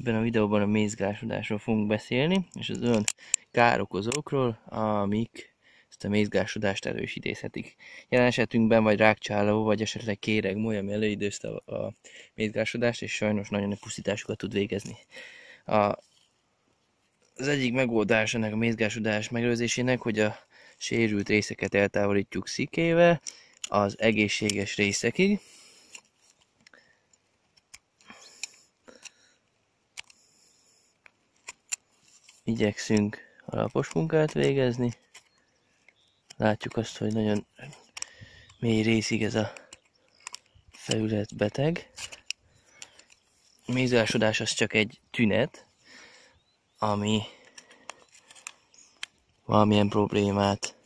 Ebben a videóban a mézgásodásról fogunk beszélni, és az olyan károkozókról, amik ezt a mézgásodást erősítészhetik. Jelen esetünkben vagy rákcsáló, vagy esetleg kéreg moly, ami előidőzte a mézgásodást, és sajnos nagyon nagy pusztításokat tud végezni. A, az egyik megoldás ennek a mézgásodás megőrzésének, hogy a sérült részeket eltávolítjuk szikével az egészséges részekig, igyekszünk alapos munkát végezni. Látjuk azt, hogy nagyon mély részig ez a felület beteg. A mézásodás az csak egy tünet, ami valamilyen problémát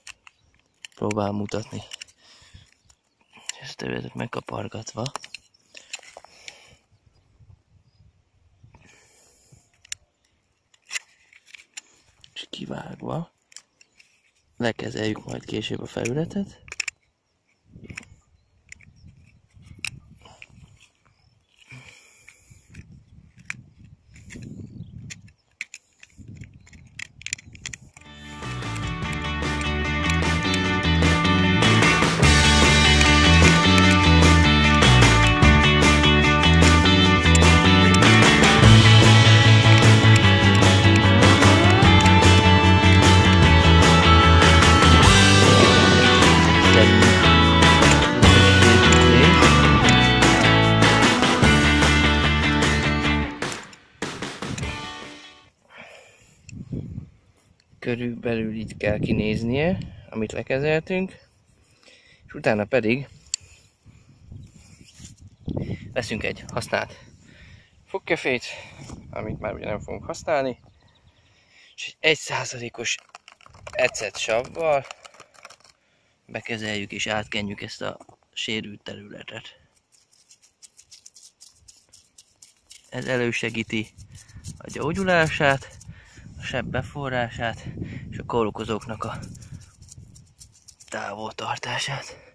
próbál mutatni. Ezt a megkapargatva kivágva. Lekezeljük majd később a felületet. Körülbelül így kell kinéznie, amit lekezeltünk, és utána pedig veszünk egy használt fogkefét, amit már ugye nem fogunk használni, és egy 1 százalékos ecet savval bekezeljük és átkenjük ezt a sérült területet. Ez elősegíti a gyógyulását, sebb beforrását és a kórokozóknak a távol tartását.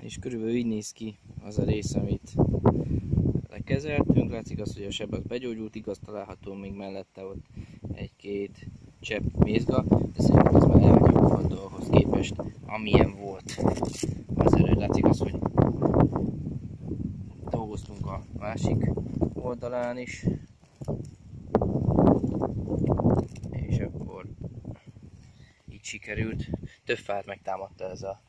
És körülbelül így néz ki az a rész, amit lekezeltünk. Látszik az, hogy a seb az begyógyult, igaz található még mellette ott egy-két csepp mézga, de szerintem ez már elhagyott ahhoz képest, amilyen volt. Az erő látszik az, hogy dolgoztunk a másik oldalán is. És akkor így sikerült. Több fát megtámadta ez a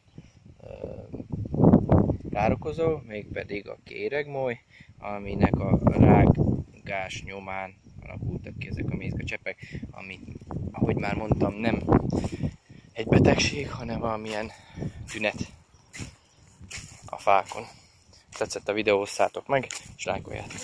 károkozó, mégpedig a kéregmoly, aminek a rágás nyomán alakultak ki ezek a mézgacsepek, ami, ahogy már mondtam, nem egy betegség, hanem valamilyen tünet a fákon tetszett a videó, osszátok meg, és lájkoljátok.